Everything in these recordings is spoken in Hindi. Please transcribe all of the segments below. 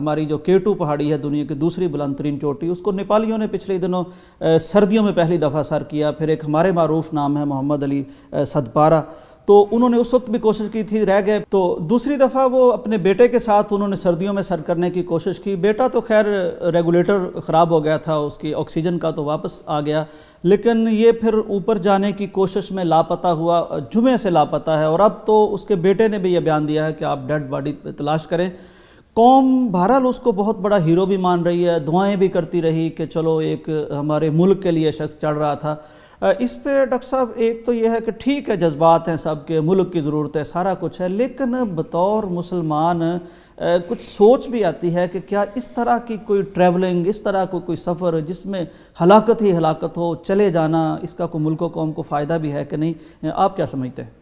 हमारी जो केटू पहाड़ी है दुनिया की दूसरी बुलंद तरीन चोटी, उसको नेपालियों ने पिछले दिनों सर्दियों में पहली दफ़ा सर किया। फिर एक हमारे मरूफ नाम है मोहम्मद अली सदपारा तो उन्होंने उस वक्त भी कोशिश की थी, रह गए। तो दूसरी दफ़ा वो अपने बेटे के साथ उन्होंने सर्दियों में सर करने की कोशिश की। बेटा तो खैर, रेगुलेटर ख़राब हो गया था, उसकी ऑक्सीजन का तो वापस आ गया। लेकिन ये फिर ऊपर जाने की कोशिश में लापता हुआ, जुमे से लापता है। और अब तो उसके बेटे ने भी ये बयान दिया है कि आप डेड बॉडी तलाश करें। कौम बहरहाल उसको बहुत बड़ा हीरो भी मान रही है, दुआएँ भी करती रही कि चलो एक हमारे मुल्क के लिए शख्स चढ़ रहा था। इस पे डॉक्टर साहब, एक तो यह है कि ठीक है, जज्बात हैं सब के मुल्क की ज़रूरत है, सारा कुछ है, लेकिन बतौर मुसलमान कुछ सोच भी आती है कि क्या इस तरह की कोई ट्रैवलिंग इस तरह को कोई सफ़र जिसमें हलाकत ही हलाकत हो, चले जाना, इसका कोई मुल्क कौम को फ़ायदा भी है कि नहीं? आप क्या समझते हैं?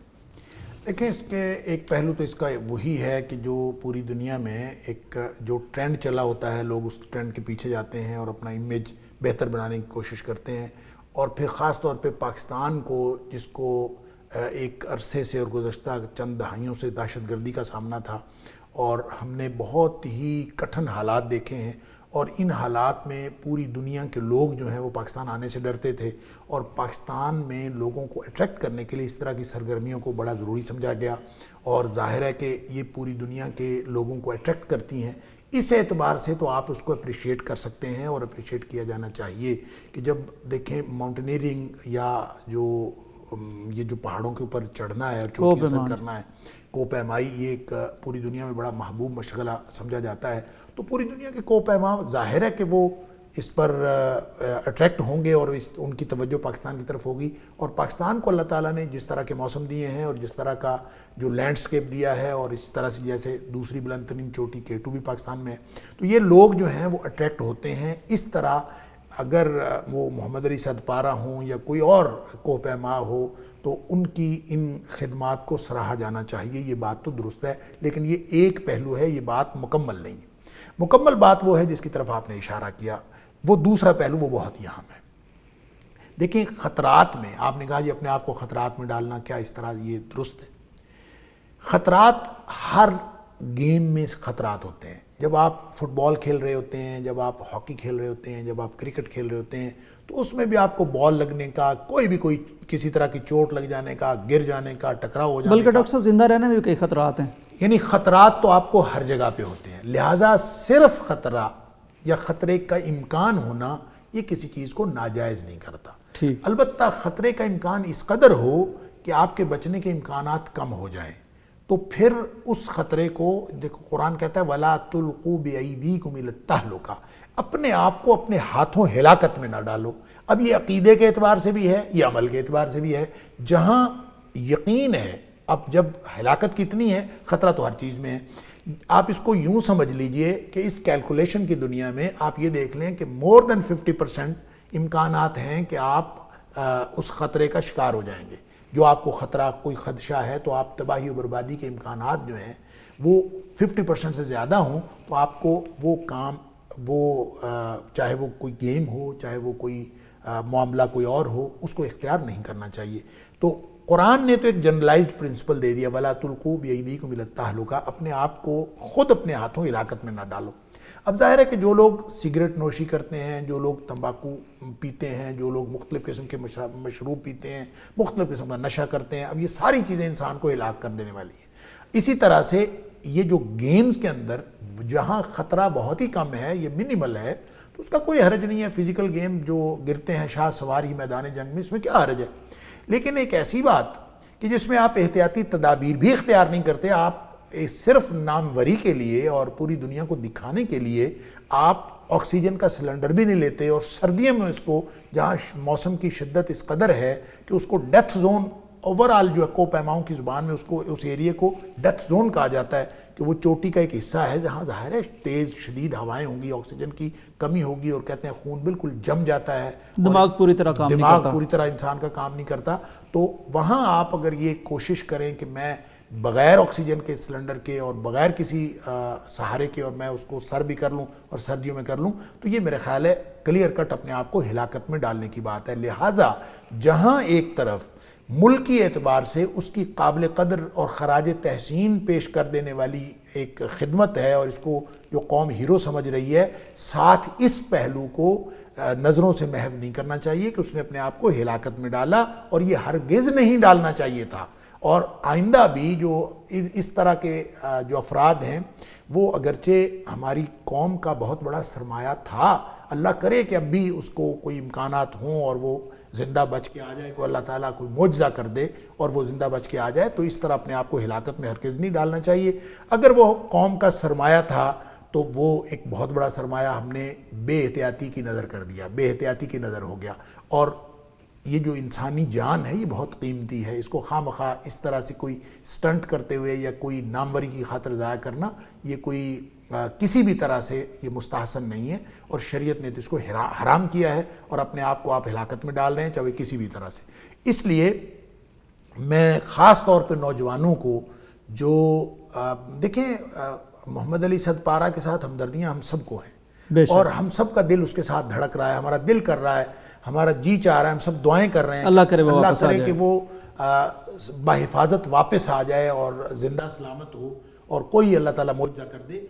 देखिए, इसके एक पहलू तो इसका वही है कि जो पूरी दुनिया में एक, जो ट्रेंड चला होता है, लोग उस ट्रेंड के पीछे जाते हैं और अपना इमेज बेहतर बनाने की कोशिश करते हैं। और फिर ख़ास तौर पे पाकिस्तान को, जिसको एक अरसे से और गुज्त चंद दहाइयों से दहशत गर्दी का सामना था, और हमने बहुत ही कठिन हालात देखे हैं। और इन हालात में पूरी दुनिया के लोग जो हैं वो पाकिस्तान आने से डरते थे और पाकिस्तान में लोगों को अट्रैक्ट करने के लिए इस तरह की सरगर्मियों को बड़ा ज़रूरी समझा गया। और ज़ाहिर है कि ये पूरी दुनिया के लोगों को अट्रैक्ट करती हैं। इस एतबार से तो आप उसको अप्रिशिएट कर सकते हैं और अप्रिशिएट किया जाना चाहिए कि जब देखें माउंटेनियरिंग या जो ये जो पहाड़ों के ऊपर चढ़ना है और चोटियाँ करना है कोपैमाई ये एक पूरी दुनिया में बड़ा महबूब मशगला समझा जाता है। तो पूरी दुनिया के कोपैमा ज़ाहिर है कि वो इस पर अट्रैक्ट होंगे और इस उनकी तवज्जो पाकिस्तान की तरफ़ होगी। और पाकिस्तान को अल्लाह ताला ने जिस तरह के मौसम दिए हैं और जिस तरह का जो लैंडस्केप दिया है और इस तरह से जैसे दूसरी बुलंद तरीन चोटी केटू भी पाकिस्तान में है तो ये लोग जो हैं वो अट्रैक्ट होते हैं। इस तरह अगर वो मोहम्मद अली सदपारा हों या कोई और कोपैमा हो तो उनकी इन खदमात को सराहा जाना चाहिए, ये बात तो दुरुस्त है। लेकिन ये एक पहलू है, ये बात मुकम्मल नहीं है। मुकम्मल बात वो है जिसकी तरफ़ आपने इशारा किया। वो दूसरा पहलू, वो बहुत ही अहम है। देखिए, ख़तरात में, आपने कहा जी अपने आप को ख़तरात में डालना क्या इस तरह ये दुरुस्त है। ख़तरात हर गेम में ख़तरात होते हैं। जब आप फुटबॉल खेल रहे होते हैं जब आप हॉकी खेल रहे होते हैं जब आप क्रिकेट खेल रहे होते हैं तो उसमें भी आपको बॉल लगने का कोई भी कोई किसी तरह की चोट लग जाने का गिर जाने का टकराव हो जाने बल्कि डॉक्टर साहब ज़िंदा रहने में भी कई खतरात हैं। यानी ख़तरात तो आपको हर जगह पे होते हैं। लिहाजा सिर्फ़ ख़तरा या ख़तरे का इम्कान होना ये किसी चीज़ को नाजायज़ नहीं करता। अलबत् ख़तरे का इम्कान इस कदर हो कि आपके बचने के इम्कान कम हो जाएँ। तो फिर उस ख़तरे को देखो कुरान कहता है वला तुल्कू बेईदी को मिलता अपने आप को अपने हाथों हिलाकत में ना डालो। अब ये अकीदे के एतबार से भी है ये अमल के एतबार से भी है। जहाँ यकीन है अब जब हलाकत कितनी है ख़तरा तो हर चीज़ में है। आप इसको यूँ समझ लीजिए कि इस कैलकुलेशन की दुनिया में आप ये देख लें कि मोर देन 50 परसेंट इम्कान हैं कि आप आ, उस ख़तरे का शिकार हो जाएँगे। जो आपको ख़तरा, कोई खदशा है तो आप तबाही और बर्बादी के इम्कान जो हैं, वो 50 परसेंट से ज़्यादा हों तो आपको वो काम, वो चाहे वो कोई गेम हो, चाहे वो कोई मामला कोई और हो, उसको इख्तियार नहीं करना चाहिए। तो कुरान ने तो एक जनरलाइज्ड प्रिंसिपल दे दिया, वला तुलकूब मिलता हलुका अपने आप को खुद अपने हाथों इलाकत में ना डालो। अब ज़ाहिर है कि जो लोग सिगरेट नोशी करते हैं, जो लोग तंबाकू पीते हैं, जो लोग मुख्तलिफ़ किस्म के मशरूब पीते हैं, मुख्तलिफ़ किस्म का नशा करते हैं, अब ये सारी चीज़ें इंसान को हिलाक कर देने वाली हैं। इसी तरह से ये जो गेम्स के अंदर, जहाँ ख़तरा बहुत ही कम है, ये मिनिमल है तो उसका कोई हरज नहीं है। फ़िज़िकल गेम जो गिरते हैं शाह सवारी मैदान जंग में, इसमें क्या हरज है? लेकिन एक ऐसी बात कि जिसमें आप एहतियाती तदाबीर भी इख्तियार नहीं करते, आप सिर्फ़ नामवरी के लिए और पूरी दुनिया को दिखाने के लिए आप ऑक्सीजन का सिलेंडर भी नहीं लेते और सर्दियों में इसको जहाँ मौसम की शिद्दत इस कदर है कि उसको डेथ जोन ओवरऑल जो है को पैमाओं की ज़ुबान में उसको उस एरिए को डेथ जोन कहा जाता है कि वो चोटी का एक हिस्सा है जहाँ ज़ाहिर है तेज़ शदीद हवाएँ होंगी ऑक्सीजन की कमी होगी और कहते हैं खून बिल्कुल जम जाता है दिमाग पूरी तरह काम दिमाग पूरी तरह इंसान का काम नहीं करता। तो वहाँ आप अगर ये कोशिश करें कि मैं बग़ैर ऑक्सीजन के सिलेंडर के और बग़ैर किसी आ, सहारे के और मैं उसको सर भी कर लूँ और सर्दियों में कर लूँ तो ये मेरा ख्याल है क्लियर कट अपने आप को हिलाकत में डालने की बात है। लिहाजा जहाँ एक तरफ़ मुल्की एतबार से उसकी काबिल कदर और खराज तहसीन पेश कर देने वाली एक खिदमत है और इसको जो कौम हीरो समझ रही है साथ इस पहलू को नज़रों से महव नहीं करना चाहिए कि उसने अपने आप को हिलाकत में डाला और ये हरगिज़ नहीं डालना चाहिए था। और आइंदा भी जो इस तरह के जो अफराद हैं, वो अगरचे हमारी कौम का बहुत बड़ा सरमाया था। अल्लाह करे कि अब भी उसको कोई इम्कान हों और वो ज़िंदा बच के आ जाए को अल्लाह ताला कोई मुआवजा कर दे और वो ज़िंदा बच के आ जाए तो इस तरह अपने आप को हिलाकत में हरकज़ नहीं डालना चाहिए। अगर वो कौम का सरमाया था तो वो एक बहुत बड़ा सरमाया हमने बेहतियाती की नज़र कर दिया, बेहतियाती की नज़र हो गया। और ये जो इंसानी जान है ये बहुत कीमती है। इसको खाम खा इस तरह से कोई स्टंट करते हुए या कोई नामवरी की खातर ज़ाया करना ये कोई आ, किसी भी तरह से ये मुस्तहसन नहीं है और शरीयत ने तो इसको हरा, हराम किया है और अपने आप को आप हिलाकत में डाल रहे हैं चाहे किसी भी तरह से। इसलिए मैं ख़ास तौर पर नौजवानों को जो देखें मोहम्मद अली सदपारा के साथ हमदर्दियाँ हम सबको हैं। और हम सब का दिल उसके साथ धड़क रहा है हमारा दिल कर रहा है हमारा जी चाह रहा है हम सब दुआएँ कर रहे हैं अल्लाह करे अल्लाह करे कि वो बाहिफाजत वापस आ जाए और ज़िंदा सलामत हो और कोई अल्लाह ताला मुआवजा कर दे।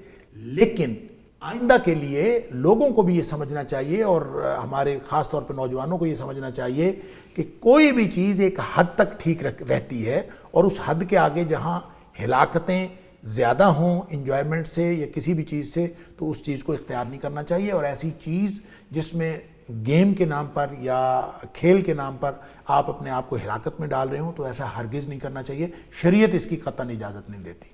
लेकिन आइंदा के लिए लोगों को भी ये समझना चाहिए और हमारे ख़ास तौर पर नौजवानों को ये समझना चाहिए कि कोई भी चीज़ एक हद तक ठीक रहती है और उस हद के आगे जहाँ हिलाकतें ज़्यादा हों इन्जॉयमेंट से या किसी भी चीज़ से तो उस चीज़ को इख्तियार नहीं करना चाहिए और ऐसी चीज़ जिसमें गेम के नाम पर या खेल के नाम पर आप अपने आप को हिराकत में डाल रहे हो तो ऐसा हरगिज़ नहीं करना चाहिए। शरीयत इसकी कतन इजाज़त नहीं देती।